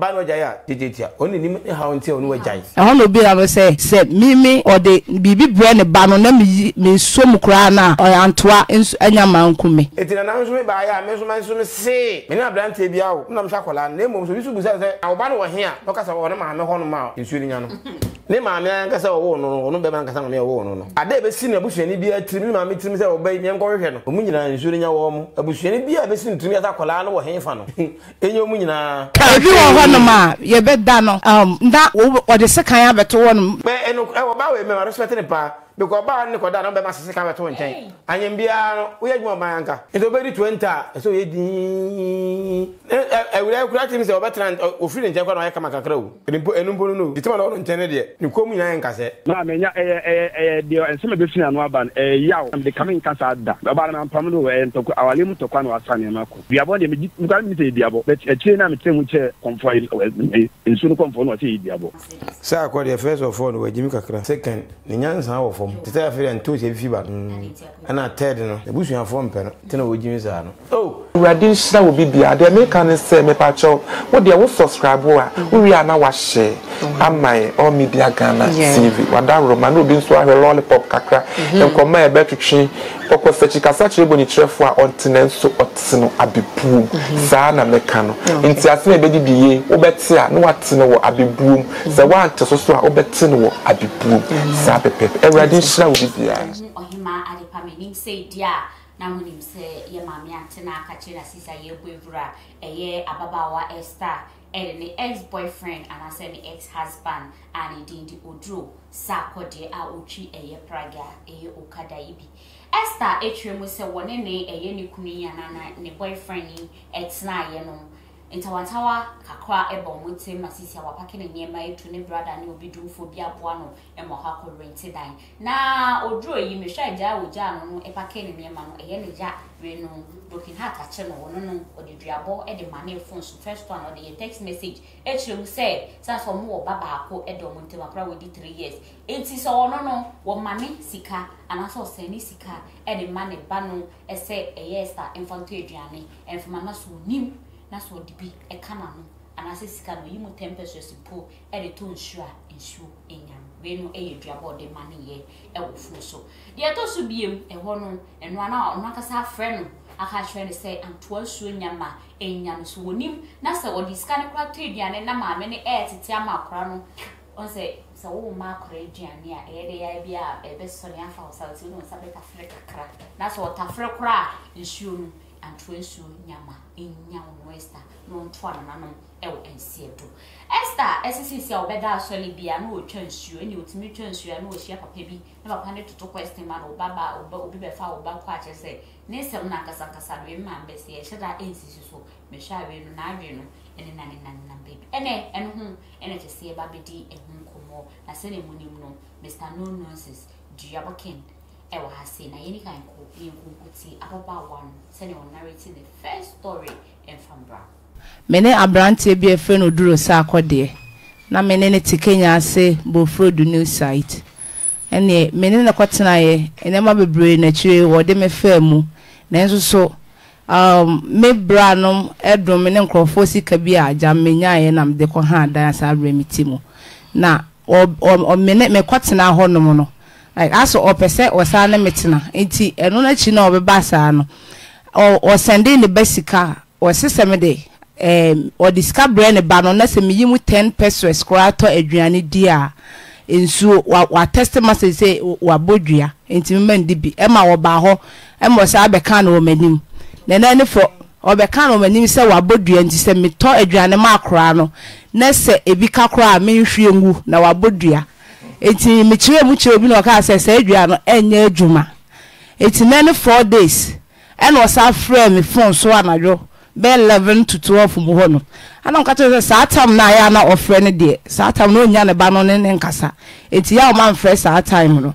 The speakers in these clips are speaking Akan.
Ba no agyae a, gyegyeegye a ɔne ne nim ne haw nti a ɔne wo agyae. Ɛhɔ na obi nam sɛ, sɛ me me ɔde biribi brɛ ne ba no na meyi me nsuo mu koraa no a, ɔyɛ antoa nso anya mma anku me. Enti na nanso me baeɛ a, me nso manso me se, me ne aberanteɛ biara o, na menhwɛ akwadaa no. Na mmom sɛ obi nso bisa no sɛ, na wo ba no wɔ he a, na ɔka sɛ, ɔwɔ ne maame hɔ nom a nsuo no nya no. Ne maame ara ankasa a ɔwoo no no, ɔno barima no ankasa maame a ɔwoo no no. Ada a ɛbɛsi no abusuani biara tirim ne maame tirim sɛ, ɔba yi, menkɔhwehwɛ no. Wɔn nyinaa, nsuo no nya wɔn. Abusuani biara a ɛbɛsi no tirim yɛ sɛ, akwadaa no wɔ he fa no. Nnwom nyinaa. Ka Ebi wɔ hwee. hɔnom a, yɛbɛda no um, na wo- wɔde sekan abɛto hɔnom. Bɛ ɛno ɛwɔ ɔbaa wei mɛma respect ne paa because ɔbaa ne kɔda na bɛma sese ka bɛto wo nkyɛn anyem biara no woyɛ adwuma ɔbaa anka nti obedi 20 a ɛsɛ oyɛ dinn ɛ ɛ awuraa kura tim sɛ ɔbɛtena nt- ɔ- ofiri ne nkyɛn kɔ na ɔyɛ kama kakra o ɛdi mpo ɛnu mpo no no ditima na ɔno nkyɛn no deɛ ne kɔn mu nyinaa yɛ nkasɛ Na menya ɛyɛ ɛyɛ ɛyɛ deɛ nsɛm a ɛbɛfiri ano aba no ɛyɛ yaw na mede kame nka saa da. Ɔbaa no mampam no o, ɛyɛ ntɔkwa, awareɛ mu ntɔkwa na wasa nneɛma kɔ. Duabɔ deɛ megye nokware menni sɛ ɛyɛ duabɔ but akyire no a metrɛ mu kyerɛ kɔmfoɔ a ɔyɛ ɛ nsuo no kɔmfoɔ no ɔse ɛyɛ duabɔ. Sɛ akɔ deɛ first of all no wagyimi kakra second ne nyansa wɔ fam te sɛ afei deɛ ntoos afifi ba no ɛna third no n'abusuafoɔ mpɛ no nti na ɔgyimi saa no oh. Awurade nhyira wo bibia deɛ meka ne sɛ mepakyɛw wo deɛ wo subscribe a wo wie a na wa share ama yɛ all media Ghana TV wada roma na obi nso ahwɛ lollipop kakra nkɔmɔ a ɛbɛtwetwe Ɔkɔ sakyikasa kyerɛ bonikyerɛfo a ɔnte nanso ɔte no abebuo mu. Saa na mɛka no. Ntease na ɛbɛdi de yei, wobɛte a na woate no wɔ abebuo mu, sɛ woante so nso a wobɛte no wɔ abebuo mu saa pɛpɛɛpɛ. Awurade nhyira obi biara. Mo ho ɔhemaa Adepa menim sɛ di a na mo nim sɛ yɛ maame ante na aka kyerɛ na sisi a yɛɛbɔ awura a ɛyɛ ababaawa Esther ɛne ne ex-boyfriend anaasɛ ne ex-husband a ne din de Oduro Sarkodie a ɔtwi ɛyɛ Prague a ɛyɛ Okada yi bi. Esther kyerɛ mu sɛ wɔne ne ɛyɛ ne kunu yi anaa na ne boyfriend yi tenaeɛ no, ntawantawa kakra ba wɔn ntam ma seesei a wapake ne nneɛma atu ne brada ne obi dumfoɔ bi aboa no ma wakɔ akɔ rente dan Na oduru eyi, mehwɛ a gyaa a wogyaa no no pakee ne nneɛma no, ɛyɛ ne ya re no, broken heart akyɛ no, ɔno no, ɔde duabɔ de manee fon so first one, ɔde yɛ text message kyerɛ mu sɛ, sane sɛ ɔmo wɔ ba baako da ɔmo ntam a, kora wadi three years, nti sɛ ɔno no, wɔmane sika anaasɛ ɔsɛne sika de ma ne ba no sɛ ɛyɛ Esther mfa ntɔ aduane mfama na sɛ onim na sɛ ɔde bi ka n'ano anaasɛ sika no, oyi mu ten pesos mpo. de tɔ nsuo a nsuo nnya no. Wei no yɛ aduaba a ɔde ma ne yɛ wɔ funu so. Deɛ ɛtɔ so biom, ɛhɔ no, ɛno ara na ɔno ankasa afrɛ no aka akyerɛ no sɛ antoa nsuo nnya mma ɛnnya no. So wɔnim na sɛ ɔde sika no koraa tɔ aduane na maame no retete ama akora no, ɔhu sɛ, sɛ wo rema akora aduane a, ɛyɛ dɛ yɛ ara bi a ɛbɛsɔne afa wo sa, nti wode wo nsa bɛtafere kakra. Na sɛ ɔtafere koraa a, nsuo no, antoa nsuo nnya mma ɛnnya wo no, Esther, na ɔntoa no n'anom. wɔ nseɛ do. Esther a ɛsesee sɛ ɔbɛda asɔre bi a na ɔretwa nsuo, ɛnneɛ ɔtumi retwa nsuo a na ɔhyia papa bi na papa no toto question ma no, wo ba ba, wo ba, obi bɛfa wo ba kɔ a kyerɛ sɛ ne nsɛm no ankasa ankasa no yɛn maame bɛse ɛnhyɛ da ɛnsisi so, mehwɛ a wei no n'adwene no nenanenanenam baabi. Ɛnɛ ɛno ho na kyerɛ sɛ yɛba abɛdi ɛho nkɔmmɔ na sɛdeɛ monim no Mister No Nonsense Duabɔ Ken wɔ ha sei na yɛnni kan nkɔ yɛnkɔ nkɔtie ababaawa no sɛdeɛ ɔnarrate ne first story mfa mbra. Me ne abranteɛ bi a yɛfrɛ no Duro Sarkɔ deɛ, na me ne no te Kenya ase Bofurodu New Site. Ɛnneɛ, me ne no kɔtenaeɛ, nneɛma bebree na akyire yi wɔde me faa mu. Nanso so, um, me branom dom me ne nkurɔfoɔ sika bi a agya me nyaeɛ na mede kɔhaa dan a saa berɛ yi mete mu. Na Ɔ ɔ ɔ me ne me kɔtenaa hɔnom no, like asɛ ɔpɛ sɛ ɔsan ne me tena. Nti ɛno no akyi no a ɔbɛba saa no, ɔ ɔ sɛndee ne ba sika. Ɔse sɛ me de ɛɛ ɔde sika brɛ ne ba no na sɛ meyi mu ten pesews koraa tɔ aduane di a, nsuo, wa wa tɛste masɛgye sɛ wabɔ dua nti memma ndi bi. Ɛma ɔbaa hɔ, ɛma ɔsan bɛkaa no wɔ m'anim. Nana ne fɔ Wɔbɛka no wɔ m'anim sɛ wɔabɔ dua nti, sɛ metɔ aduane ma akoraa no, na sɛ ebi ka koraa a, menhwie ngu, na wɔabɔ dua. Enti mekyerɛɛ mu kyerɛɛ obi na ɔkaa sɛ, saa dua no nyɛ adwuma. Enti na ɛne four days, ɛna ɔsan frɛɛ me fon so anadwo bɛyɛ eleven to twelve mu hɔ nom, ɛna meka kyerɛɛ no sɛ, saa time no a yɛ a na ɔfrɛ no deɛ, saa time no ɔnnya ne ba no ne ne nkasa, enti yɛ a wɔamfrɛ saa time no.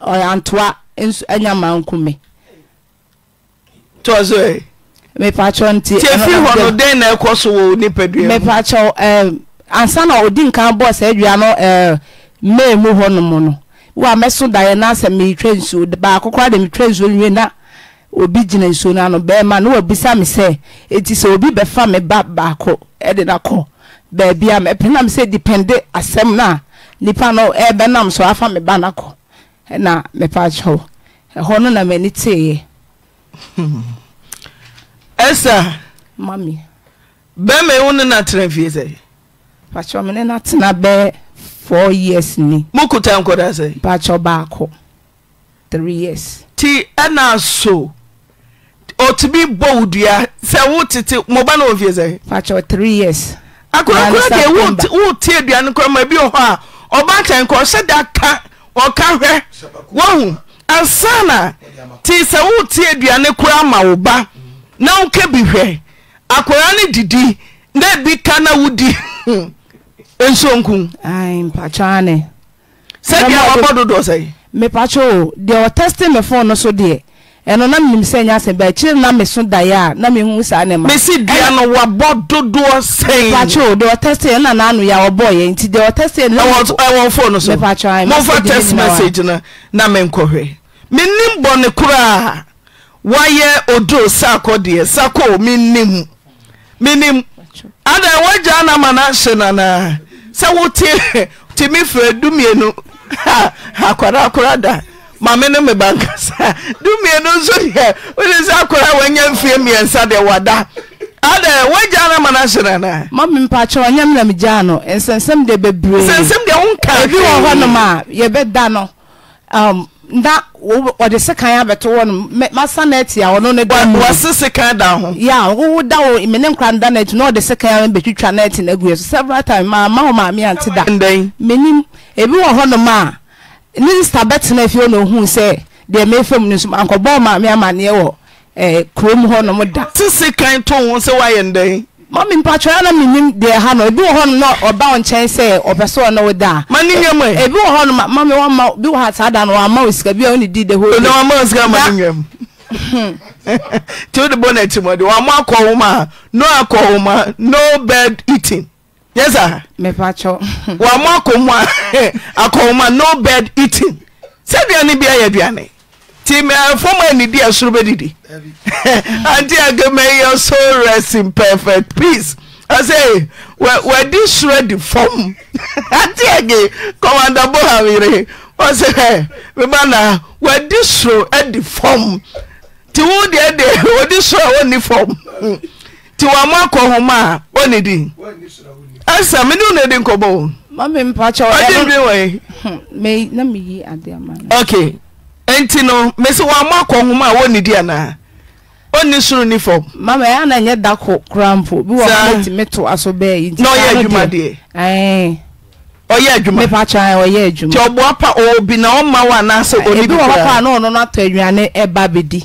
Ɔyantoa nso anya manku me. Toa so ɛ. Mepakyɛw nti. Tie firi hɔ no dɛn na ɛkɔ so wɔ wo nipadua mu? Mepakyɛw ɛɛ ansa na odi nkan bɔɔ saa dua no ɛɛ May mu hɔ nom no, wo a mɛso daeɛ na sɛ metwa nsuo baako koraa deɛ metwa nsuo no wie na. Obi gyina nsuo no ano, bɛɛma, na wabisa me sɛ, Enti sɛ obi bɛfa me ba baako de no akɔ baabi a mɛpɛ? Na mesɛ, Dipɛnde asɛm no a nipa no rebɛnam so afa me ba no akɔ na mɛpɛ akyerɛ wo. Ɛhɔ no na m'ani teeɛ. Esther, Mami. bɛɛma yi wo ne no atena mfie sɛn? Pakyɛ, me ne no atena bɛɛ four years ni. Mokuta nkwadaa sɛn? Pakyɛ, baako. three years. Ti ɛna so otumi bɔ wo dua sɛ wo tete mo ba no wɔ mfie sɛn. Pakyɛw three years. Akora kora deɛ wo te wo te adua no kora ma ebi wɔ hɔ a ɔba nkyɛn kɔ ɔhyɛ da ka ɔka hwɛ wɔhu ansana ti sɛ wo te adua no kora ma wo ba na wo kɛ bi hwɛ akora no didi na ebi ka na wodi nsuo nku. Ayi mpakyɛw ane. Sɛdeɛ wabɔ dodoɔ sɛn? Mepatwo o, deɛ ɔtɛste me phone no so deɛ, ɛno na menim sɛ ɛnyɛ asɛm, but akyire no na meso daeɛ a na menhu saa nneɛma. Mese dua no wabɔ dodoɔ sɛn? Mepatwo o, deɛ ɔtɛste yɛ no na n'ano yɛ a ɔbɔeɛ, nti deɛ ɔtɛste yɛ no. Ɛwɔ ɛwɔ phone no so? Mepatwo ae. Momfa text message no na menkɔhwɛ. Mennim bɔne koraa. Wayɛ oduro sakɔ deɛ sakɔ o menim menim adan wagyaa no ama no ahye no anaa sɛ wote te me frɛ dumienu ha akwadaa kora da ma me ne me ba nkasa dumienu nso deɛ wode sɛ akwadaa wanya mfie mmiɛnsa deɛ wada adan wagyaa no ama no ahye no anaa. mami mpakyɛ ɔnyɛ me na megyaa no nsɛnsɛm deɛ bebree nsɛnsɛm deɛ wonka ebi wɔ hɔnom a yɛbɛda no um, na wɔde sekan abɛto hɔ no masa no ati a ɔno no da mu wɔse sekan da ho ya wowo da wo me ne nkora no da no ati na ɔde sekan bɛtwitwa no ati no agu yɛ so several time ma ma wo maame ante da menim ebi wɔ hɔ nom a ne sista bɛtena fie na ohuu sɛ deɛ mefam no so mankɔbɔɔ maame amanneɛ wɔ eh, kurom hɔ nom da. Te sekan to ho sɛ woayɛ no dɛn? Mami mpatsɔ ya na menim deɛ ɛha no, ebi wɔ hɔ nom na ɔba wo nkyɛn sɛ ɔpɛ sɛ ɔne wo da a. Ma ne nwam ɛ. Ebi wɔ hɔ nom a, mami wamma bi wɔ ha saa da no wamma wo sika, bi a ɔne di the whole day. Ɔna wamma wo sika ma ne nwam. Ti wode bɔ n'atimɔde, wamma akɔ homa, no akɔ homa, no bed eating. yɛsa wa mo akɔmu a akɔnma no bed eating sɛ aduane bi ayɛ aduane nti fam anidi a soro bɛdidi anti agamɛyɛ so rest in perfect peace ɔsɛ wadi soro adi fam anti age commander boham yere ɔsɛ meba na wadi soro adi fam nti wo deɛ deɛ ɔdi soro a ɔnni fam Ti wa mo akɔ ho ma a o ne di. Asa mi ni o ne di nkɔmɔ o. Mami mpakyɛ o. Ɔdi ndwi wɔ yi. Mɛ na mi yi adi ama no. Okay. Nti no mesi wa mo akɔ ho ma a o ne di ana. O ne soro ni fam. Mami ɛyà na nyɛ da ko kura mpo. Bi wɔ hɔ ne ti mi to aso bɛɛ yi. Na ɔyɛ adwuma deɛ. Ɛɛ. Ɔyɛ adwuma. Mipa kyɛ ayɛ ɔyɛ adwuma. Kyɛ ɔboa pa obi na ɔma wa anaasɛ ɔni bi kura. Ebi wɔ hɔ pa na ɔno no atɔ aduane ɛba bedi.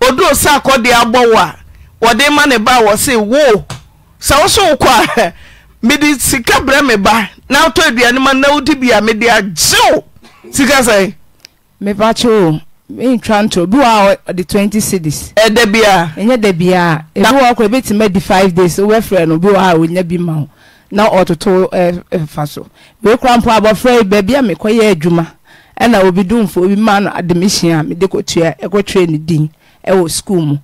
Oduu sɛ akɔdeɛ abɔ wo a, wɔde rema ne ba a, wɔse, Wo, sɛ wo so wokɔ a, mede sika brɛ me ba na wotɔ aduane ma no na wodi bi a, mede agye wo sika sɛn? Mepakyɛ o, mentwa ntorɔ. Bi wɔ hɔ a, ɔde 20 cedis. Ɛda biara? Ɛnyɛ da biara. Ebi wɔ hɔ koraa, ebetumi adi five days, wobɛfrɛ no, bi wɔ hɔ a, ɔnya bi ma wo. na ɔtoto fa so. Me koraa mpo abɔfra yi baabi a mekɔyɛɛ adwuma na obi domfoɔ bi maa no admission a mede kɔtua kɔtwerɛ ne din wɔ sukuu mu.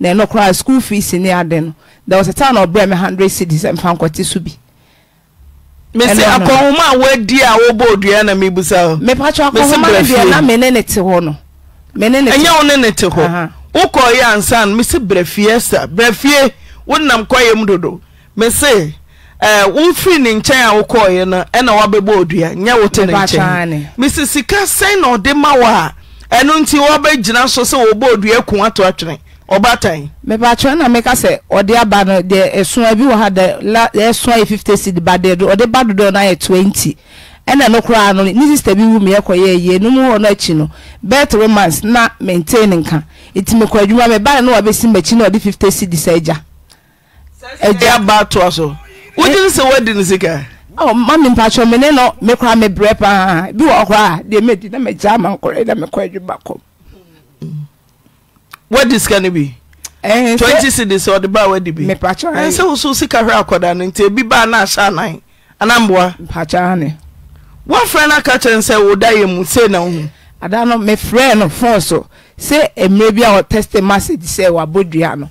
Na ɛno koraa school fees ne ade no there was a time na ɔbrɛɛ me hundred cedis mfa nkɔte so bi. Mese akɔnhoma a wadi a wobɔ odua na mebisa o. Mepatwa akɔnhoma no deɛ na me ne ne te hɔ no. Me ne ne te. Ɛnyɛ wo ne ne te hɔ. Wokɔɔyɛ ansa no mese brɛ fie Esther brɛ fie wonam kwaeɛ mu dodo. Mese eh, wofiri ne nkyɛn a wokɔɔeɛ no ɛna wabɛbɔ odua, nyɛ wote ne nkyɛn. Mese sika sɛn na ɔde ma wo a ɛno nti woabɛgyina so sɛ wɔbɔ odua ku ato atwene? Ɔbaatan. Mepakyɛ na meka sɛ ɔde aba no deɛ ɛso ebi wɔ ha dɛ la ɛso ayɛ fifty cedi ba deɛ do ɔde ba dodoɔ no ayɛ twenty ɛna no koraa no ne sista bi wu meyɛ kɔyɛ yie no mu hɔ no akyi no bɛɛ three months na mentee ne nka nti mekɔ adwuma mebae no wabɛsi m'akyi na ɔde fifty cedi sɛ agya Agya ba toa so. Wogye ne sɛ woadi ne sika? Oh, mami mpatsɔ me ne no me kora me brɛ paa. Bi wɔ hɔ a deɛ medi na me gya ama nkɔrɛ na me kɔ adwuma kɔm. Wadi sika no bi? Eh, twenty cedis ɔde ba wadi bi. Me patsɔ. Ɛnsɛ woso sika hwɛ akɔda no nti ebi ba na ahyɛ anan. Anamboa. Mpakyɛ aane. Woafrɛ no aka kyerɛ no sɛ wo da yɛ mu sei na ohu? Ada no me frɛɛ no phone so se mmerɛ bi a ɔ texte message sɛ wabɔ dua no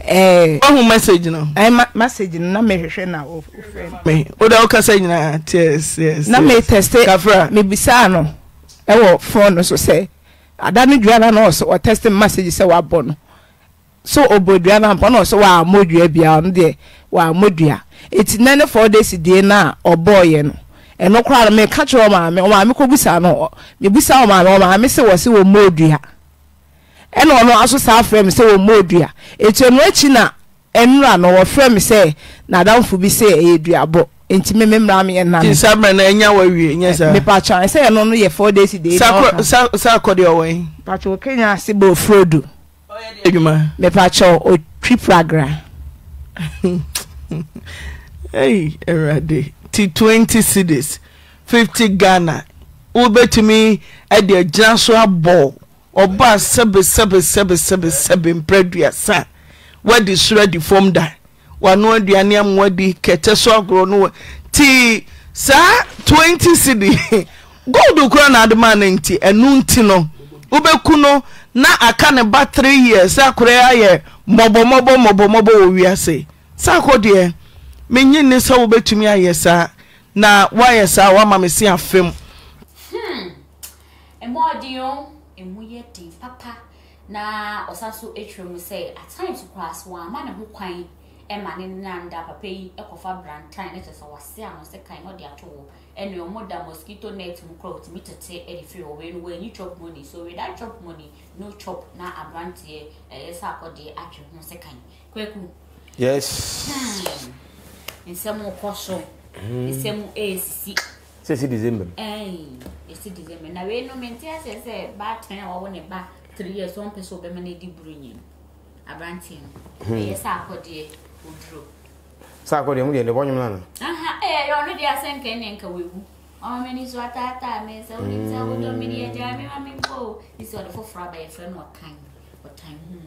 ɛɛ. Woahu message no? Ɛɛ ma message no na me hwehwɛ na wo frɛ me. Me wo da wo kasa nyinaa tears tears. Na me texte Kafra. Me bisaa no ɛwɔ phone no so sɛ Ada no dua no a na ɔ texte me message sɛ wabɔ no. So ɔbɔ dua no ampa? Na ɔsɛ wammɔ dua biara, ɔno deɛ wammɔ dua. Enti nnɛ ne four days deɛ no a ɔbɔeɛ no, ɛno koraa no meka kyerɛɛ ɔmaame, ɔmaame kɔbusa no, mebusa ɔmaame, ɔmaame se wɔse wɔmmɔɔ dua. Ɛna ɔno ara nso saa frɛ me sɛ wɔmmɔɔ dua. Enti ɛno akyi na nnora no wɔfrɛ me sɛ n'adamfo bi se ɛyɛ duabɔ. Enti me memmra meɛ nna no. Ti saa berɛ no ɛnya wawie, nyɛ saa? Mepatwa, ɛsɛ ɛno no yɛ four days deɛ no ɔka. Sa akɔdeɛ ɔwɔ he? Patwa ɔkanya ase bɔ ofuro du. Ɔyɛ deɛ adwuma. Mepakyɛw otwi pragra ei awurade ti twenty cedis fifty Ghana wobɛtumi ɛde agyina so abɔ ɔbaa sɛbe sɛbe sɛbe sɛbe sɛbe mprɛ aduasa wadi soro adi fam da Wɔanoa aduane ama wɔadi, kɛtɛ so agorɔ no wɔ nti saa twenty cedi gold koraa na ade maa no nti ɛno nti no wobɛku no na aka ne ba three years sɛ akora ayɛ mmɔbɔmmɔbɔ mmɔbɔmmɔbɔ wɔ wiase saa kɔ deɛ menye nne sɛ wobɛtumi ayɛ saa na woayɛ saa woama me se afem. Hmm, ɛmu ɔden o, ɛmu yɛ den papa, Na ɔsan nso twerɛ mu sɛ, at times koraa sɛ wamma ne ho kwan ma ne nanda papa yi kɔfa brantan na kyerɛ sɛ wasea no sekan na ɔde ato hɔ ɛne ɔmo da mosquito net mu koraa ɔtumi tete de firi hɔ wei no wanyi chop money so with that chop money no chop na abranteɛ ɛyɛ sɛ akɔdeɛ atwe ho sekan kwaku yes hmm nsɛm kɔ so hmm. nsɛm ɛɛsisi sɛ ɛsi December mu. Ɛɛi, ɛsi December mu. Na wei no, mente aseɛ sɛ baatan a wawo ne ba three years so ɔmpɛ sɛ ɔbɛma no adi buronyi no. Aberanteɛ no. Hmm. Ɛyɛ sɛ akɔdeɛ oduro. Sɛ akɔdeɛ ho deɛ ne bɔnyom no ana? Aha, ɛyɛ eh, ɔno deɛ asɛ nka ɛneɛ nka wawu. Ɔma m'ani so ataataa me sɛ wonim sɛ wodɔ me deɛ gyaa me ma me nkɔ o. Bi sɛ ɔde foforɔ aba yɛfrɛ no ɔtan, ɔtan hunu.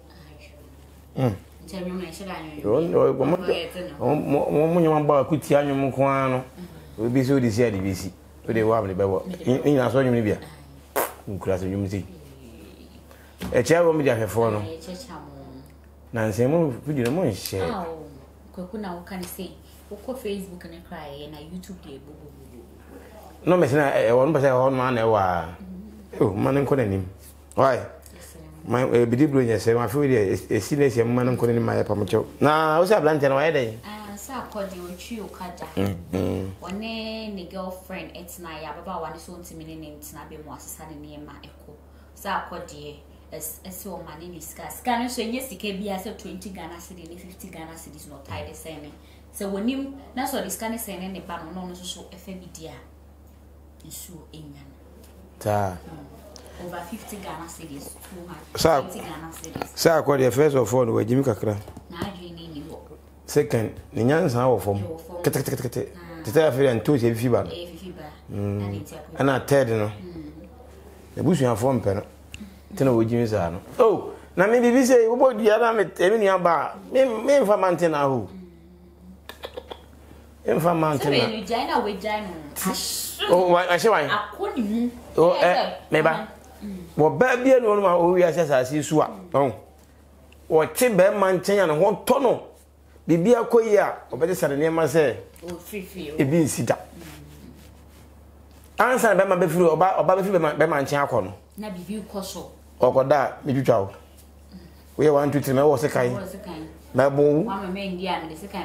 wɔn nyɛma bɔ ako tia nwom nko ara no obi sɛ ɔde si ade bi si wode wo amene bɛbɔ ne nyina so nwom no bia nkura sɛ nwom sei ɛkyɛ wɔ mede ahwɛfoɔ no na nsɛn mu video no mo nhyɛ kwaku na woka ne sɛ wokɔ facebook ne kora ɛyɛ na youtube deɛ bobobobo no mɛsɛ na ɛwɔ no pɛ sɛ ɛhɔ no ma na ɛwɔ a ma no nkɔ n'anim why my eh, bidi bro nyɛ sɛ mafe wei deɛ ɛsi na ɛsi ɛmoma no nkɔ n'anim ayɛ pam kyɛw na wo sɛ aberanteɛ no wayɛ dɛn ah, sɛ akɔde ɔtwi okagya mm, mm. ɔne ne girlfriend ɛtena yɛ ababaawa no so ntumi ne ne ntena bɛ mu asesa ne nneɛma ɛkɔ sɛ akɔdeɛ ɛsɛ ɔma ne ne sika sika no nso ɛnyɛ sika bi a sɛ 20 ghana cedi ne 50 ghana cedi so na ɔtae de sɛn ne sɛ wɔnim na sɛ ɔde sika ne sɛn ne ne ba no na ɔno nso so ɛfɛ bi di a saa saa saa kɔ deɛ first of all no wagyimi kakra second ne nyansa wɔ fam ketekete te sɛ afei deɛ ntoos efifi ba no ɛna third no ebusuafoɔ mpɛ no te na wɔgyimi saa no oh na me bibi sɛ wobɔ dua na me ɛmi nua ba me me nfa mante na ho. mfa ma nte na wahyɛ wan meba wɔbaa bia ne ɔnom a ɔwi ase asase su a ɔte bɛrima nkyɛn a ne ho tɔ no biribi akɔ yi a ɔbɛgye sa ne nneɛma sɛ ebi nsi da ansa na bɛrima bɛfiri ɔba ɔba bɛfiri bɛrima nkyɛn akɔ no ɔkɔda a metwitwa o Woyɛ one two three mɛbɔ wo sekan. Mɛbɔ wo.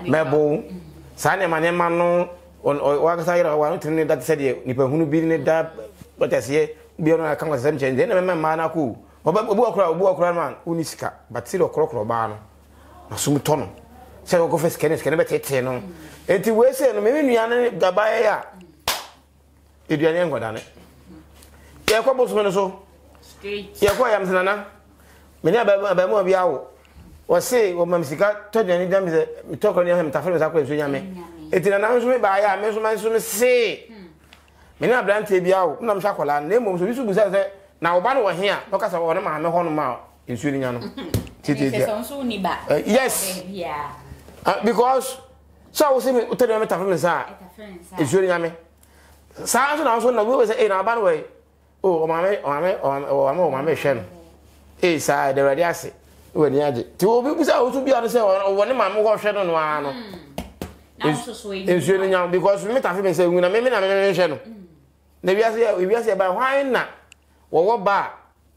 Mɛbɔ wo. Mm. Saa nneɛma nneɛma no wakasa yɛrɛ wa ntumi ne da te sɛ deɛ nipa hunu bi ne da bɛtɛseɛ bi ɔno aka nkɔsɛ sɛm kyɛn deɛ na mɛma mmaa no akɔ ɔbɛ obi ɔkora obi ɔkora no a wonni sika bati dɛ ɔkorɔkorɔ ɔbaa no na som tɔ no sɛ ɔkɔfɛ sika ne sika ne bɛtetee no eti wei sɛ no mɛmi nua no dabaeɛ a aduane nkɔda no yɛkɔ bosome no so yɛkɔ yam sɛ nana mene abɛmoa bi awo wɔse wɔmam sika tɔ aduane dam sɛ metɔ kora ne ahɛ metafere me sa kɔ nso nyame ɛti nana nso me baayɛ a me nso manso me see mene aberanteɛ bi awo na mehwɛ akɔlaa no na mmom sɛ bi so bu sɛ sɛ na wo ba no wɔ he a na ɔka sɛ wɔne maame hɔ no ma nsuo no nya no titiatia yes ah, because sɛ wo se wo tɛdeɛ me tafe me nsa a nsuo no nyame saa nso na nso na wei sɛ ee na aba no wei o oh, ɔmaame ɔmaame ɔmaame ɔmaame ɔmaame hwɛ no ee saa ɛdɛ awurade ase wɔ ani agye te obi busa a wosu bia no sɛ wɔ ne maame hɔ hwɛ no no ara no hmm. nsuo no nyam because me tafe me nsa ngu na me me na me me hwɛ no hmm. na wiase wiase ɛba hwan na wɔwɔ ba a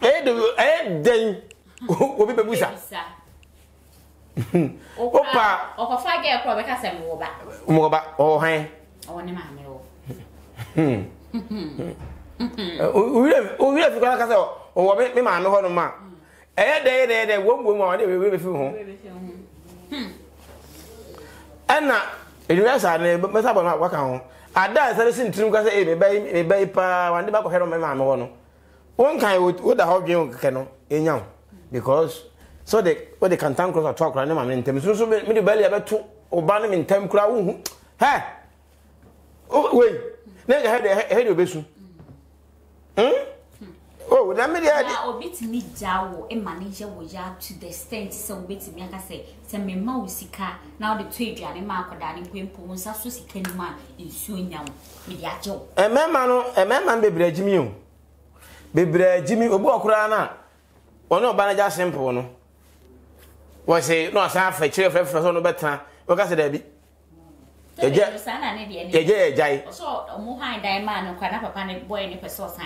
Ɛyɛ de ɛyɛ dɛn obi bɛ busa. Opa. Ɔkɔfa gɛɛ kɔ ɔbɛka sɛ mo wɔba. Mo wɔba ɔwɔ hɛn. Ɔwɔ ne maame wɔ. Owurɛ owurɛ fi kɔla kasa ɔwɔ me me maame hɔ no ma. Ɛyɛ dɛn yɛ dɛn yɛ dɛn wɔn buom a ɔne ewurɛ bɛ fi ho. Ɛna ewurɛ saa ne bɛ sa bɔ no waka ho. Ada ɛsɛ ne si ntirim kasa ɛyɛ mɛ bɛ mɛ bɛ paa wɔn de ba kɔhɛ no mɛ maame hɔ no. Wo nkan wo da hɔ dwen wo kɛkɛ no enya wo because so de wo de kantan cross ato akora ne maame ntem so so me de bali abeto oba ne me ntem kura wo hu he wei na nya he de he de obesu hmm oh na me de na obi timi gya wo e ma ne ye wo ya to the extent se obi timi aka se se me ma wo sika na wo de to aduane ma akoda ne kwempo wo nsa so sika ni ma nsuo nya wo mede agye wo. Mmarima no, mmarima no bebree agye me o. Bebree agye me. Obi wɔ koraa no a, ɔne ɔba no agya simple no. Wɔse, na ɔsan afa akyire frɛfrɛ sɛ ɔno bɛtena. Wɔka sɛ daabi. Agya, agya yɛ agyae.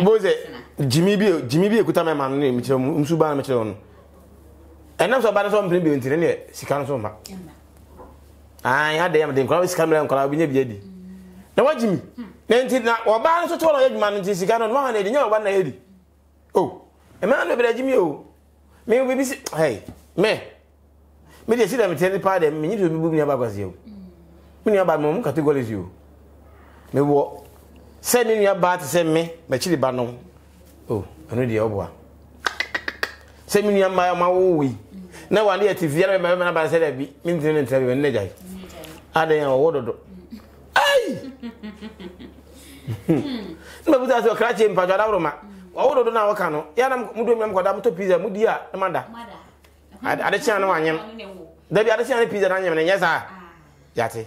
Bo sɛ, gyimi bi, gyimi bi ekuta mmarima no ne mekyerɛ mu, nsu ba no mekyerɛ wɔn no. Ɛnam sɛ ɔba no sɛ ɔmpene bio nti ne deɛ sika no so mma. ayi adɛ yɛ mede nkɔla bɛ sika mmerɛ nkɔla obi nyɛ bi adi na wagye mi na nti na ɔbaa no sotoɔ na ɔyɛ adwuma no nti sika no nwaha na ɛdi nyɛ ɔba na ɛdi o oh, mmaa no bɛbɛrɛ gye mi o me bibi si hɛi mɛ me deɛ si dɛ metɛ ne paa dɛ menyi to bibu nnuaba akwasi o me nuaba mɔ mu categories o mewɔ sɛ me nuaba te sɛ me makyiri ba no Oh, ɛno deɛ ɔboa. Kikikikiki. Sɛ me nua mmaa ma wo wei. Na wɔn adeɛ ti fi yɛrɛ bɛrɛ bɛrɛ bɛrɛ sɛ dɛ bi mi ntini mi ntira bi bɛ ne gya yi. Adan yɛn ɔwɔ dodo. Ayi. Ne bɛ buta sɛ ɔkra kye mpatwa adaworo ma. Ɔwɔ dodo na ɔka no. Yɛ anam mu do mu nam kɔda mu to pizza mu di a ne ma da. Ade kyɛn no anyem. Dabi ade kyɛn ne pizza na anyem ne nyɛ saa. Yate.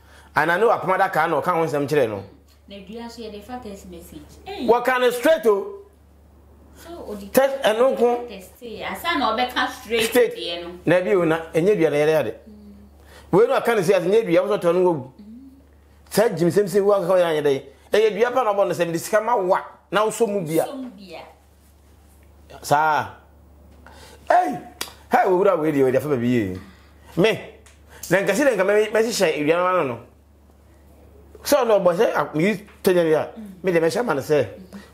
Ana ne wapam adaka na ɔka ho nsɛm kyerɛ no. Na dua nso yɛde fa text message. Hey. Wɔka no straight o. So odi test ɛno nko. Test yɛ asa na ɔbɛka straight. Straight deɛ no. Na ebi o na enye dua na yɛrɛ yɛ de. Mm. Wei no aka no si ase nye dua wɔsɔ tɔn no wɔ gu. Mm. Saa gyim sɛm sɛ wo aka yɛ anyɛ dɛ. Ɛyɛ dua pa na ɔbɔ no sɛ mede sika ma wa na wosɔ mu bia. Sɔ mu bia. saa ei hɛ owura wei deɛ ɔde afa baabi yie me na nkasi na nka mɛhyehyɛ ewia no ano no sɛ ɔno ɔbɔ sɛ meyi tɛnya bi a me deɛ mɛhyɛ ma no sɛ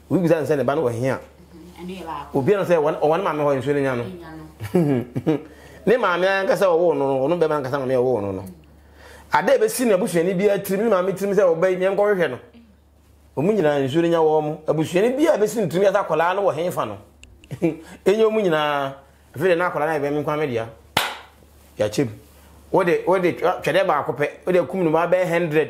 obi bisa no sɛ ne ba no wɔ he a obia no sɛ ɔwɔ ne maame hɔ nsuo no nya no ne maame ankasa ɔwɔ no no ɔno bɛma ankasa maame ɔwɔ no no ade a ɛbɛsi no abusuani biara tirim ne maame tirim sɛ ɔbɛyi meɛnkɔhwehwɛ no Ɔmo nyinaa nsuo no nya wɔn. Abusuani bi a bɛsi ntumi asa akwadaa no wɔ he fa no. Ɛnyɛ ɔmo nyinaa. Ɛfiri deɛ na akwadaa no ayɛ bɛmi nkwa medea. Yɛakyɛm. Wode wode twɛdɛ baako pɛ. Wode akum no baa bɛyɛ hundred.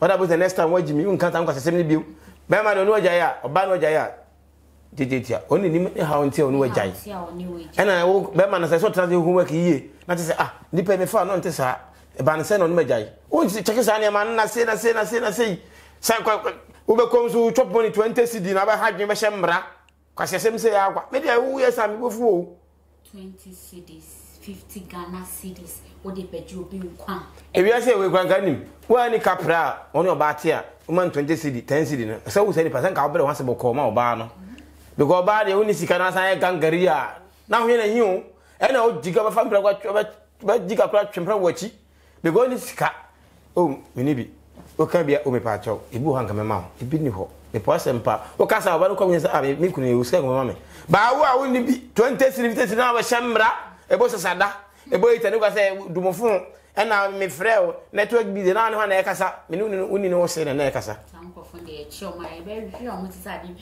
Wada bɛ sɛ next time wagyimi nka saa nkwasasɛm no bio. Bɛrima deɛ ɔno agyae a ɔbaa no agyae a. gyegye tia ɔne nim ne haw nti a ɔne wagyae ɛna wo bɛma no sɛ sɛ ɔtena sɛ ho wɛk yie na kyɛ sɛ ah nipa mi fa no nte saa ɛba no sɛ na ɔne magyae wo nti kyɛke saa nneɛma no na sei na sei na sei na sei sɛ wobɛkɔm so wotwɔp mɔne 20 cd na wobɛha adwene bɛhyɛ mmara kwasiasɛm sɛ yɛ akwa medeɛ woyɛ saa mebɔfu o 20 cedis, 50 Ghana cedis, wode bɛgye obi nkwa a. Ewiase wei kura nka nim. Wo a ni kapra a wɔne ɔbaa te a woma no 20 cedi, 10 cedi no, sɛ wo saa nipa sɛ nka wobrɛ ho ase bɔkɔɔ ma ɔbaa no. Because ɔbaa deɛ wonni sika na wasan yɛ gangari a, na ahoyɛ no ahi o. Ɛna ɔgyi ka bɛfa mprako atwe, ɔbɛ, ɔbɛgyi ka koraa atwe mprako wɔ akyi. Mekɔ ɔne sika oh mene bi Woka bi a oh mepaakyɛw Ebi wɔ hɔ a nka mɛma wo Ebi nni hɔ mepɛ w'asɛm pa Woka sɛ ɔba no kɔ me sɛ ah me kunu Wo sika nka mɛma me Baa wo a wonni bi Twenty cedi fifty cedi na wabɛhyɛ mmra Ɛbɔ sasada Ɛbɔ heater no gua sɛ du mo fon Ɛna mefrɛ wo Network busy na wo ne hwan na ɛrekasa Me ne wo nni no wose na ɛnna ɛrekasa. Saa nkurɔfoɔ no deɛ yɛkyerɛ wɔn a yɛbɛhwe wɔn te sɛ adeɛ bi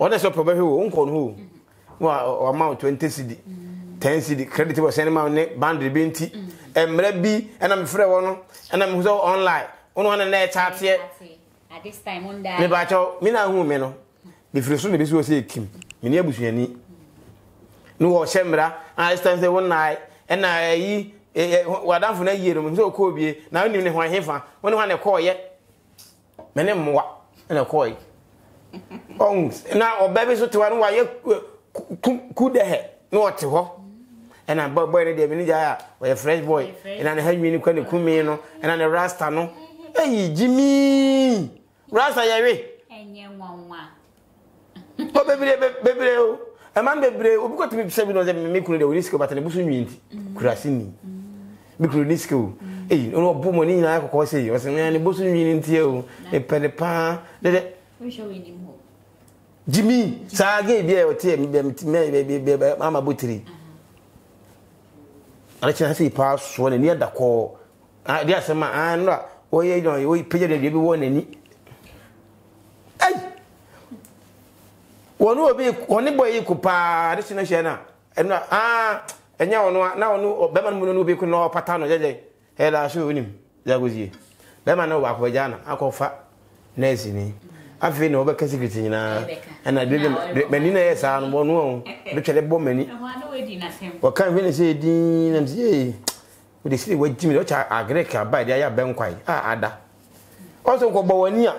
Ɔdɛ sɛ ɔpɛ ɔbɛhwɛ o, wo nkɔ no hɔ o. Na wama wo 20 cedi, 10 cedi, credit wɔ sɛn ma wo ne boundary bi nti. Mmerɛ bi ɛna me frɛ wɔ no, ɛna me hu sɛ online, wo ne wɔn na ɛkyɛ ateɛ. Me ba kyɛw, me na ahu me no, me firi so na ebesi wɔ sɛ ekim, me ni abusuani. Ne wɔ hyɛ mmira, a this time sɛ wo nnae, ɛna ɛyi, wɔ adanfo na yie no, me hu sɛ ɔkɔ obie, na wo nim ne hwan hefa, wo ne hwan na ɛkɔ ɔyɛ. Me ne mmoa na ɛkɔɔe. Ɔhu na ɔbaa bi nso te hɔ a na wayɛ kudɛhɛ na ɔte hɔ. Ɛna bɔbɔe no deɛ me ne gyae a ɔyɛ fresh boy. Ɛna ne ha nwi no kura ne kumi no. Ɛna ne rasta no. Eyi gyimii. Rasta yɛwe. Ɛnyɛ nwanwa. o bebree bebree o ɛma no bebree obi kɔ tumi bisa bi na ɔsɛ me kunu de wɔn sika bata ne bo so nwi nti mm. kurasi ni mm. me kunu ne sika o mm. eyi ɔno ɔbu mu ne nyinaa kɔkɔɔ sɛ yi ɔsɛ ne bo so nwi ne nti o epɛ ne paa ne dɛ. jimmy saa gay bi a ɔte mɛ ama bɔ tiri alekyina sɛ paa soɔ n'ani ada kɔɔ de asɛm a ano a ɔyɛ ɔyɛ pɛgya de deɛ bi wɔ n'ani. Ei! Wɔne obi, wɔne bɔyɛ yi ko paa, ne so no hyɛ no a, ɛno a, aa, ɛnyɛ wɔn a, na wɔne bɛrima no mu no obi ko na ɔpata no gyɛgyɛ, ɛyɛ daa so onim, yagozie. Bɛrima no baako agya no akɔfa nɛɛsi ni. Afei na wɔbɛka sikiriti nyinaa, ɛna bebe, mani na ɛyɛ saa no, wɔn no wɔn, bɛtwɛre bɔ mani. Wɔka mfe ne sɛ edin, na msi, ee, wɔde siri wɔagyimi, wɔkyɛ agrek aba ɛde ayɛ abɛnkwae, a, ada. ɔsɛ nkɔ bɔ wani a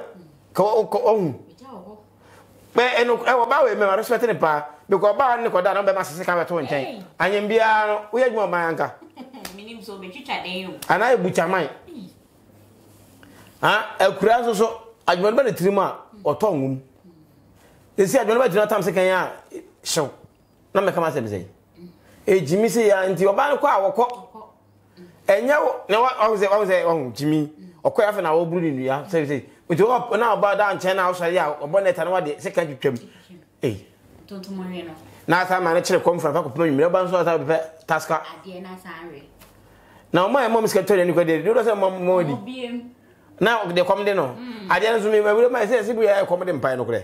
ka ɔkɔ ɔhu bɛ ɛno ɛwɔ baa wei mɛma respect ne paa because ɔbaa ne kɔda na ɔbɛma sese ka bɛto nkyɛn anyem biara no woyɛ adwuma ɔbaa nka minim so betwitwa dɛn yo ana yɛ butaman ha akura nso so adwuma no bɛ ne tirim a ɔtɔ nwom esi adwuma no bɛ gyina tam se kan a hyew na mɛka ma sɛ bisɛ ejimi se ya nti ɔbaa no kɔ a wɔkɔ ɛnyɛ wo na wa wa sɛ wa sɛ wa ho gyimi ɔkɔ yɛ afɛ na ɔburu ne nua sɛ sɛ nti ɔba na ɔba da nkyɛn na ɔsɔre a ɔbɔ nɛta na wade sika twitwam ei tontomɔnwe no na asa ma ne kyerɛ kɔm fana kɔpem anwummerɛ ɔba nso asa bɛpɛ taska adeɛ na asa anwe na ɔma yɛ mɔm sika tɔ n'ani kɔdeɛ dodo sɛ mɔm mɔm di na de kɔm de no mm. adeɛ no nso mi awura ma sɛ sɛ bu yɛ kɔm de mpae no korɛ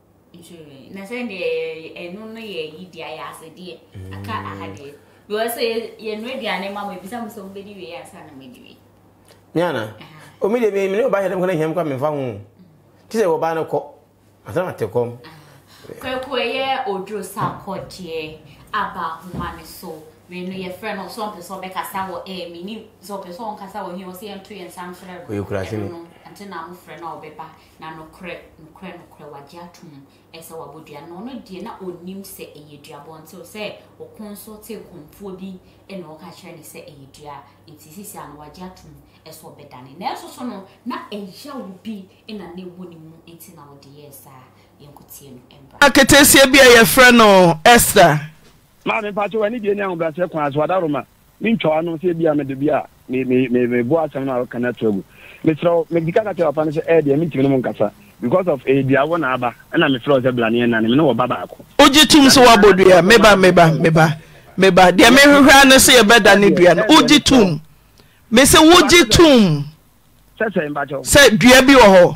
na sɛ deɛ ɛno no yɛ yi deɛ ayɛ asedeɛ aka mm. aha deɛ bɛwɔ sɛ yɛno aduane ma mo ebisa mo sɛ mobɛdi wei ansa na madi wei meana omi deɛ mene ne ɔbaa hyɛ dɛm kɔ na hiam kɔ memfa ho te sɛ wɔbaa no kɔ asɛm ate kɔm kwaku ɛyɛ oduro sa kɔgyeɛ aba ahoma no so wei no yɛfrɛ no sɛ ɔmpɛ sɛ ɔbɛkasa wɔ ɛɛ menim sɛ ɔpɛ sɛ ɔnkasa wɔ hia ɔsɛ yɛnto yɛn nsa mfrɛ no ɛno no nti na mofrɛ no a ɔbɛba Na nokorɛ, nokorɛ, nokorɛ, wagye atom sɛ wabɔ dua no, na ɔno deɛ na ɔnnim sɛ ɛyɛ dua, bɔ ntew sɛ ɔko nso tee kɔmfoɔ bi na ɔka kyerɛɛ no sɛ ɛyɛ dua, nti sisi ara no wagye atom sɛ ɔbɛdane. Nanso so no, na ɛyaw bi na na ɛwɔ ne mu nti na ɔde yɛɛ saa? Yɛnkɔtie no mmra. Aketesia bi a yɛfrɛ no Esther. Maame, mpakyɛ w'ani bie ne ahobrɛaseɛ kwan ase, w'adaworoma. Mentwa w'ano sɛ ebia mede bi a mebo asɛm no a woka no ato agu. Mesrɛ wo, mede sika ka kyerɛɛ papa no sɛ ɛɛ deɛ mentumi ne mo nkasa because of ɛyɛ dua wɔ na aba ɛna mefrɛ wo sɛ bra ne yɛnnane, me ne wɔ ba baako. Wogye tom sɛ woabɔ dua? Me ba, me ba, me ba, me ba, deɛ mehwehwɛ ara ne sɛ yɛbɛdane dua no. Wogye tom? Mese wogye tom sɛ dua bi wɔ hɔ?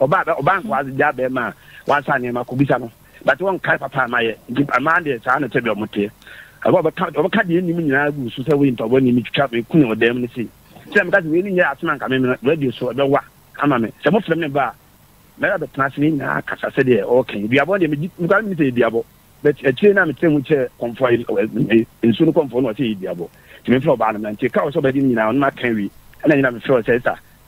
Ɔbaa bɛ ɔbaa nkoa dze gyaa bɛrima a ɔasan nneɛma kobisa no but wɔnnkae papa a mayɛ nti mmaa deɛ saa na sɛdeɛ ɔmo teɛ ɛbɛ ɔbɛka ɔbɛka deɛ nnim nyinaa gu so sɛ wei ntɔbɔ ni metwitwa meku ne ɔdan mu ne sei sɛ meka sɛ wei ne nyɛ asɛm anka memena radio so ɛbɛwa ama me sɛ mofrɛ me ba a mɛra bɛtena ase ne nyinaa kasa sɛdeɛ ɔɔka yi duabɔ deɛ megye mekora mene sɛ yɛ duabɔ but akyire no a mekyerɛ mu kyerɛ kɔmfoɔ nsuo no kɔmfoɔ no ɔsɛ yɛ duabɔ nti mefrɛ ɔbaa no mena nti ɛka wɔ sɛ ɔbɛgye no nyinaa ɔno maka wie ɛna nyina mefrɛ ɔ sɛ sa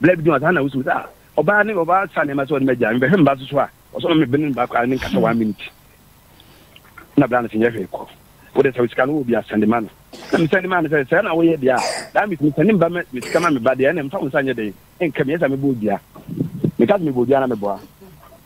Bla bi dun asa na wusu sa. Oba ne oba sa ne ma so ne maja. Me behwe mba so so a. Oso me bene mba kwa ne nkasa 1 minute. Na bla no se nyɛ hwe ko. Wo de sa wo sika no wo bi a send ma no. Na me send ma no se sɛ na wo yɛ de a that means me send mba me sika ma me ba de a ɛna mfa wo nsa nyɛ den nka me yɛ sa me bɔ dua. Me ka se me bɔ dua na me boa.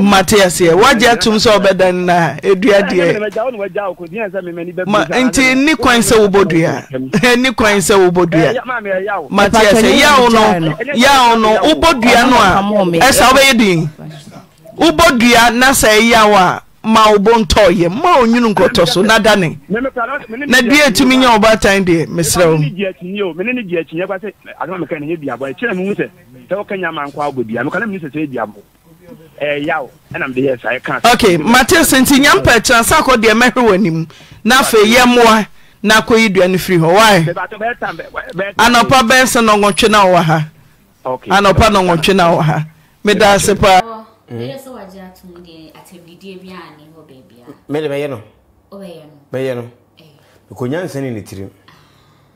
Mate aseɛ. Woagye atom sɛ wobɛdane no a, ɛdua deɛ. Ma nti nni kwan sɛ wobɔ dua. Nni kwan sɛ wobɔ dua. Mate aseɛ. Yaw no, yaw no, wobɔ dua no a, ɛsa wobɛyɛ den. Wobɔ dua na sɛ ɛyaw a, ma wo bo ntɔ yam, ma onwunu nkɔtɔ so na dane. Na dua ɛtumi nya ɔbaatan deɛ, mesrɛ wo. sɛ wo kanya ma nkwa wobɔ dua no ka na mini sɛ sɛ dua bo ɛyɛ yaw ɛna mede yɛ saa ɛka ok mate sɛ nti nya mpa akyina sa kɔ deɛ mɛhwe wɔ anim na afei yɛ mmoa na akɔyi dua no firi hɔ wae anɔpa bɛyɛ sɛ nɔnwɔtwe na ɔwɔ ha anɔpa nɔnwɔtwe na ɔwɔ ha meda ase paa mede bɛyɛ no bɛyɛ no mekɔnya nsɛne ne tirim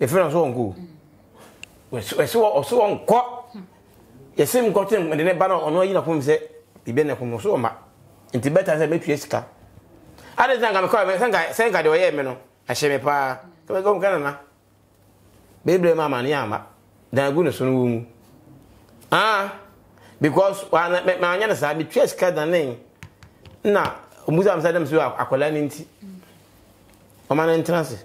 Yɛfrɛ no sɛ ɔnkɔ o. Yɛse ɔse ɔnkɔ. Yɛse nkɔ te mede ne ba no ɔno ayi n'akom sɛ biribi na ɛkɔm no so ɔma. Nti bɛta sɛ mɛtua sika. Ade sɛ nka mekɔ sɛ nka deɛ ɔyɛɛ me no ɛhyɛ me paa. Sɛ mɛkɔ mka nana. Bɛbrɛ mu ama ne ama. Dan agu ne so no wɔnwu. Ah, because manyɛ no saa metua sika danee na ɔmu sɛ amsɛ dɛm sɛ akwadaa no nti ɔma no ntena ase.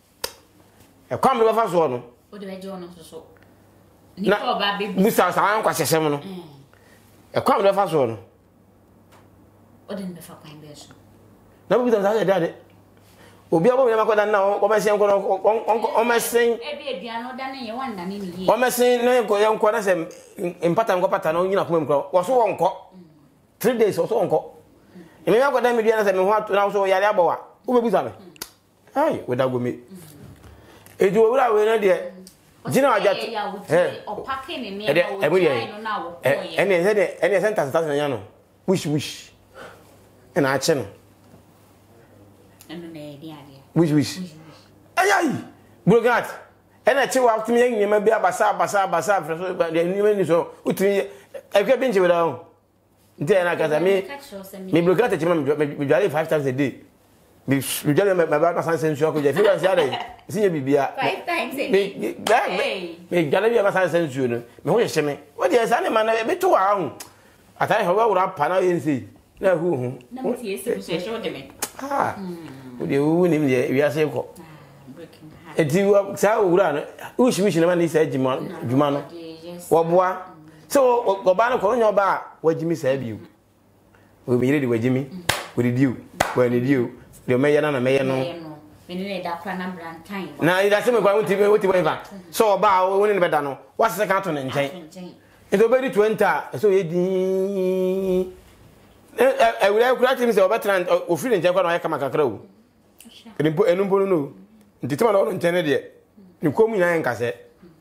ɛkwan bi bɛfa soɔ no na busa saa nkwahyɛsɛm no ɛkwan bi bɛfa soɔ no na busa saa sɛ ɛde ade obi a wɔbɛn akɔda na wɔbɛsɛn kɔ wɔbɛsɛn wɔbɛsɛn na nkɔ yɛn nkɔ na sɛ mpata nkɔ pata na onyina kɔn mu kɔ wɔso wɔn kɔ three days wɔso wɔn kɔ mmea akɔda mi dua na sɛ mi ho ato na wɔso yare abɔ wa wobɛbusa mi. Hey, we da go me. Edu owura we no de. Gina aja. Eh. Opake ne ne. Ede emu ye. Ene ese de, ene ese ntase tase nya no. Wish wish. Ena ache no. Eno na ye de ade. Wish wish. Ay ay. Brogat. Ena che wa tumi ye nyema bi abasa abasa abasa freso de nyema ni so. Utumi. Ekwe bi nche we da ho. nti ɛna kasa mi mi bloki atɛkyɛ ma mi dware five times a day mi mi dware ma ba ma san sɛ nsuo akɔ gya fi wansi ara yi si nye bibia mi mi mi dware bi a ma san sɛ nsuo no mi ho hyehyɛ mi o deɛ saa ne ma na ebi to wa ahu ata yɛ hɔ bɛ wura pa na yɛ nse na ehu ho o deɛ wuwu nim deɛ wiase kɔ eti saa owura no wusi wusi na ma ne sɛ adwuma no wɔboa. Sɛ ɔbaa no kɔ ɔnyɛ ɔbaa a wagye mi saa bio. Wei me yere de wagye mi. Ɔdidi o, wannidi o, deɛ ɔmɛyɛ no na mɛyɛ no. Mene ne da kora na brantan wɔ. Na yɛdase me kora wote wɔ hefa. Sɛ ɔbaa a wone ne bɛda no, wasesɛ ka ato ne nkyɛn. Nti ɔbɛdi 20 a, ɛsɛ ɔyɛ dii. Awura kura kyerɛ mi sɛ ɔbɛtena ɔfiri ne nkyɛn kora na ɔyɛ kama kakra o. Ɛno mpo no no o. Nti tema na ɔno nkyɛn no deɛ, ne kɔn mu nyinaa yɛ nkasɛɛ.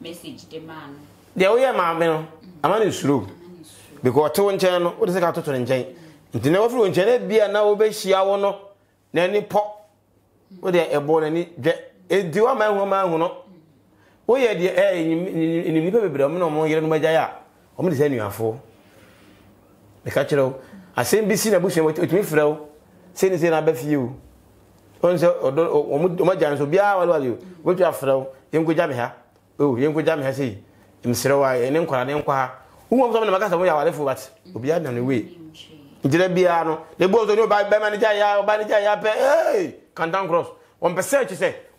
message de maa no. Deɛ woyɛ maa me no, ama no suro. Because ɔte wo nkyɛn no, wode sika toto ne nkyɛn. Nti na wafiri wo nkyɛn na ebia na wobɛhyia wo no, n'ani pɔ. Wode ɛbɔɔ n'ani dwɛ. Enti woamma anhu, woamma anhu no. Woyɛ deɛ, eh, nim, nim, nim nnipa bebree, wɔn na wɔn yerenom agyae a, Wɔn te sɛ anuafo. Meka kyerɛ wo, asɛm bi si n'abusua mu, otumi frɛ wo, sei ne sei na aba fie o. Wɔn sɛ ɔdɔ, wɔn wɔn agya nso biara wale wale o, obetumi afrɛ wo, yɛnkɔ gya me ha, o yɛnkɔ gya me ha sei, mesrɛ wo a, yɛne nkwadaa no nkɔ ha. Wohu wɔn sɛ wɔn nam akasa wɔn yɛ awarefo, but obiara nam ne way. Nti da biara no, ebi wɔ nso ne ɔbaa bɛrima ne gyae ya, ɔbaa ne gyae ya pɛ, ee, kantan cross. Wɔn pɛ sɛ kyɛ sɛ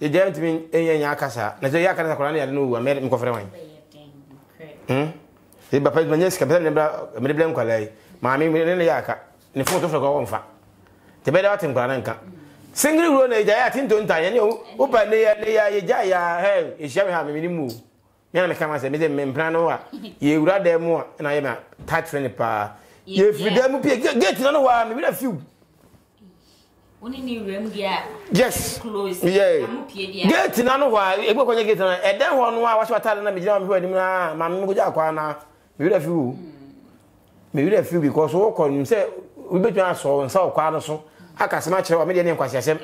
Yɛgyaa ntumi yɛ nyɛ akasa na sɛ yɛ akasa sɛ akwadaa no yɛade no wu a mɛde mekɔfrɛ wɔn hmm? yɛ papa adwuma nyɛ sika pɛsɛ mede brɛ nkwadaa yi maame ne ne yɛ aka ne fon so frɛ kɔ wɔmfa nti bɛda wate nkwadaa no nka singiri wuro na yɛgyaeɛ atentonta yɛne wopa ne yɛ yɛgyaeɛ a yɛhyia me ha memene mu o Me a meka ma sɛ mede me mpena no a yɛwura dan mu a na ayɛ me atachre ne paa yɛfiri dan mu pie gate no no hɔ a me werɛ fiw yes yeah gate no no hɔ a ɛgbɛ kɔnyɛ gate no ɛdɛn hɔ no a wahyɛ watade na megyina ma mehwɛ anim no a maame mekɔgya akɔ anaa Me werɛ afi wo. Me werɛ afi wo because wo kɔ nim sɛ wo bɛ tuma asɔ nsa wɔ kwaa no so aka sɛm akyerɛ wa me deɛ ne nkwasi asɛm.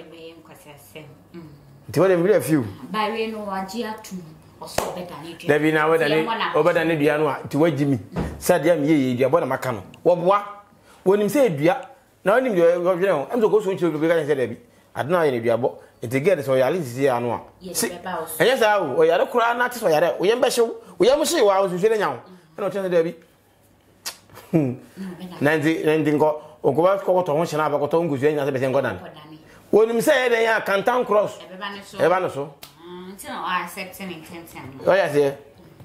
Nti wo deɛ me werɛ afi wo. Bawe no wagye atum ɔsɔ ɔbɛ da ne dua. Dabi na wo da ne ɔbɛ da ne dua no a ti wagye mi sɛ adeɛ a meyɛ yɛ dua bɔ na maka no wɔboa wɔnim sɛ dua Na wonim deɛ ɔdwene ho? Ɛm sɛ ɔkɔsu kyerɛ obi ka kyerɛ sɛ daabi, ade no ayɛ no aduabɔ. Nti girl no sɛ ɔyare sisi a ano a. Se, ɛnyɛ saa o, ɔyare koraa na te sɛ ɔyare a, wo yam bɛhye wo. Wo yam hye wo a, nsonsonoe no anya wo. Ɛna ɔkyerɛ sɛ daabi. Na nti, na nti nkɔ, ɔkɔba kɔkɔtɔ ho hyena abɛkɔtɔ wo nkosua nyina sɛ bɛsɛ nkɔdane. Wɔnim sɛ ɛyɛ dɛn a kantan cross ɛba no so. Ɔyɛ aseɛ.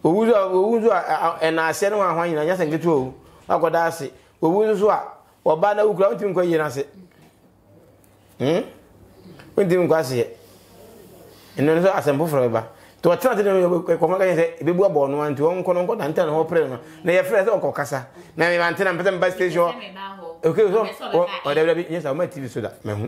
Owu nso a, owu nso a, ɛna aseɛ ne hwan hwan nyina, nyɛ sɛ nketewa o. Wakɔda ase. Owu nso so a, Wɔba na wokura wontumi nkɔ yie n'ase. Hmm? Wontumi nkɔ aseɛ. Ɛno nso asɛm foforɔ bɛba. Nti wɔtena ase dɛm kɔfɔ ka yɛn sɛ ebebu abɔɔ no nti wɔn nkɔ no nkɔ dantɛ na wɔn pere no na yɛfrɛ sɛ ɔkɔ kasa na mɛ mantena mpɛsɛ mba station. Okay so ɔdɛbi dɛbi nyɛ sa ɔmɛ tv so da mɛ ho.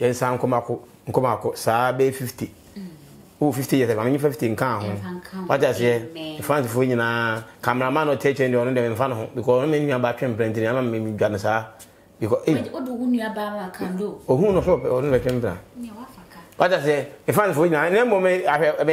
Yɛn nsa nkɔ mako nkɔ mako saa bɛyɛ fifty wowɔ fifty years a maame nfa fifty nka ho wate aseɛ fansfoɔ nyinaa cameraman no ɔtɛ kyɛn deɛ ɔno deɛ memfa no ho because ɔno me nua ba twɛn mprɛnti ne ama medwa no saa because ei ɔhu no sɛ ɔno bɛtwɛn mpena wate aseɛ fansfoɔ nyinaa na mmom ahwɛ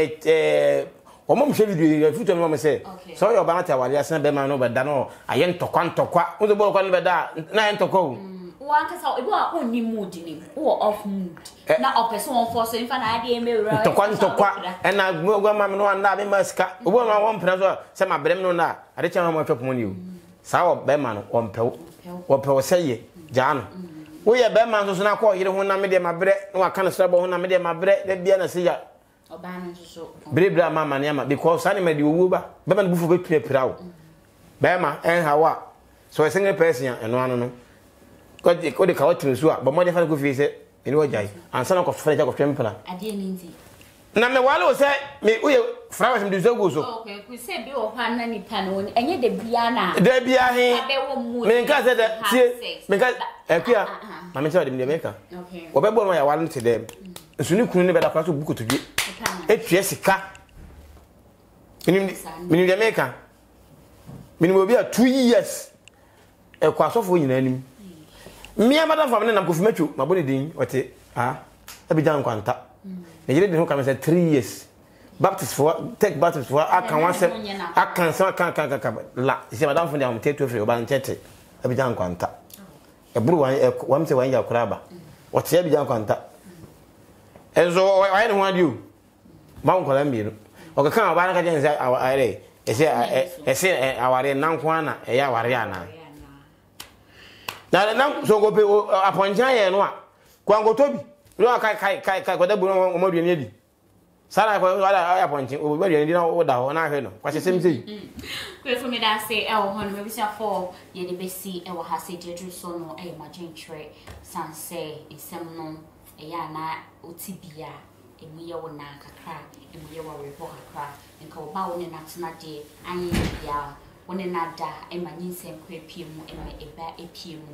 Wɔma mehwɛ video yi, afurutuo no ma me sɛ, sɛ woyɛ ɔbaa na te awareɛ ase na bɛrima no bɛda no ayɛ ntɔkwa ntɔkwa. Wo sɛ bɔɔlkɔ no bɛda a, na ayɛ ntɔkwa o. Wo ankasa ebi wɔ hɔ a wonni mood nim, wowɔ off mood na ɔpɛ sɛ wɔmfɔ so mfa n'adeɛ mmɛwura wo. Ntɔkwa ntɔkwa ɛna guama me no wanda a memma sika. Obi wɔ hɔ a wɔmpena so sɛ mabrɛ me ne wo nna a, ade kyɛ na wɔatwa poma ni o. Saa wɔ bɛrima no, ɔmpɛ wo. Ɔpɛ wo sɛ yɛ, gyaa no. Woyɛ bɛrima nso so na akɔ ɔyere ho na medeɛ mabrɛ na waka no srabɔ ho na medeɛ mabrɛ, da biara na sɛ ya. Ɔbaa no nso so. Bere bere a ma amane ama because saa nneɛma de owuo ba bɛma no bufo bɛtumi apira wo bɛrima ɛnha wo a sɛ ɔyɛ single person a ɛno ano no wode ka wote nsu a bɔ mmɔden fa no kɔ fie sɛ ɛne wagyae ansa na kɔfa no gya kɔtwe mpena adeɛ ne nti na mewale wo sɛ me woyɛ flowers mede nsuo gu so sɛ bi wɔ hɔ a na nipa no ɛnyɛ da biara na da biara he menka sɛ da tie menka akua ma menkyerɛ wode mdeɛ meka wɔbɛbɔ no a yɛwale no te dɛm nso ne kunu ne bɛda kora so bu kotodwe atua sika menim deɛ meka menim obi a two years ɛkɔ asɔfoɔ nyinaa anim mmea madam fam ne nam kofi matwo mabɔ ne din ɔte a abigya nkwanta na yere de ho kame sɛ three years baptist foɔ tech baptist foɔ aka ho asɛm aka nsɛm aka aka aka la sɛ madam fo deɛ ɔmte atu afiri ɔba nkyɛte abigya nkwanta Ɛboro wɔn ayɛ ɛk wɔn sɛ wɔn anya koraa ba. Ɔte Abidjan kwanta. Ɛnso ɔ ɔyɛ ne ho adeɛ o. Ɔma wo nkwadaa mmienu. Ɔkeka a ɔbaa no ka kyerɛ no sɛ awa ɛyɛ dɛ ɛsɛ a ɛ ɛsɛ ɛ awareɛ nna nko ara na ɛyɛ awareɛ anaa. Na na sɛ ɔkɔpɛ o apɔnkye ayɛ no a, kɔ nkɔtɔ bi. Wura ka ka ka ka kɔda buro wɔn wɔn aduane adi. Saa na kɔ wala ayɛ apɔnkye o bɛ duane di na woda hɔ na ahwɛ no kwasesɛm sei. Kurefo meda ase ɛwɔ hɔ no mabusuafo yɛde bɛsi ɛwɔ ha sɛ deɛ duru so no ɛyɛ madwenkyerɛ san sɛ nsɛm no ɛyɛ a na ɔti bi a ɛmu yɛ wo naa kakra ɛmu yɛ wawerɛhɔ kakra nka wo ba wo ne na tena deɛ anyɛ yɛ biara wo ne na da ɛma nyinsɛn kora pie mu ɛma ɛba ɛpie mu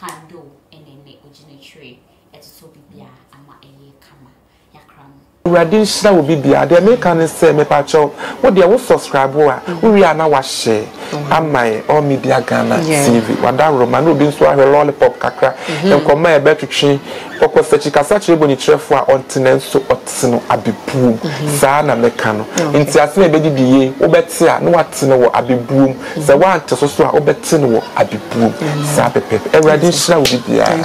Ha do ne ne ogyinakyire ɛtoto bibiaa ama ɛyɛ kama. Yakra mo. Awurade nhyira wo bibiaa. Deɛ meka ne sɛ mepakyɛw wo deɛ wo subscribe a wo wie a na wahyɛ ama yɛ all media Ghana TV wada woro ma na obi nso ahwɛ lollipop kakra nkɔmɔ a yɛbɛtwetwe kɔkɔ sakyi kasa kyerɛ bonikyerɛfoɔ a ɔnte nanso ɔte no abɛbuom saa na meka no ntease na yɛbɛdidi yie wobɛte a na wate no wɔ abɛbuom Sɛ woante so so a, wobɛte no wɔ abebuo mu saa pɛpɛɛpɛ. Awurade nhyira wo biribiara.